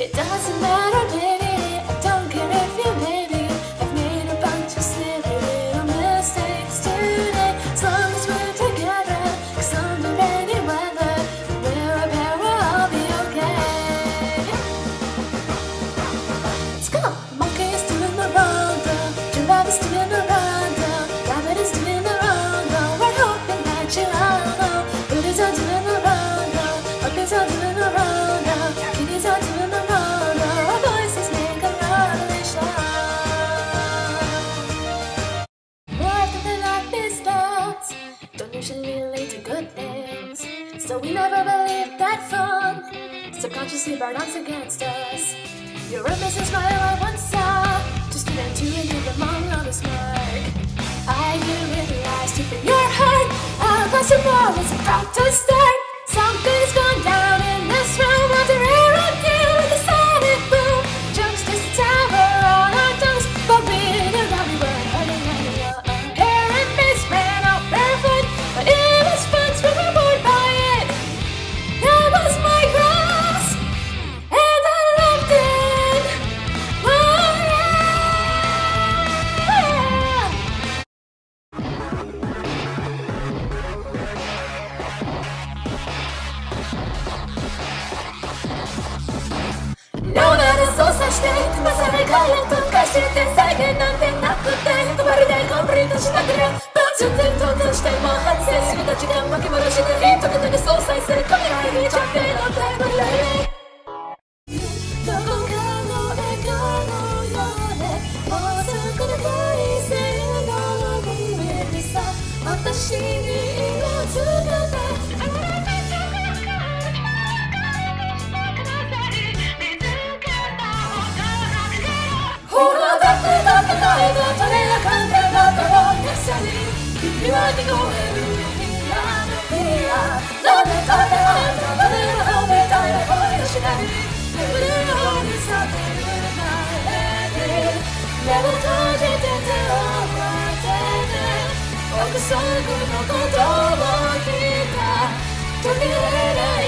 It doesn't matter. Subconsciously burn us against us. Your reminiscent smile I once saw, just turned into an even more of a smirk. I didn't realize deep in your heart, a lesson war was about to start. 脳内で操作して翼に変え特化して再現なんてなくてまる。でコンプリートしなくて突然到達しても反省すぎた時間巻き戻してヒント型に相するカメラに見ちゃってのタイムライン私に約束のことを聞いた。途切れない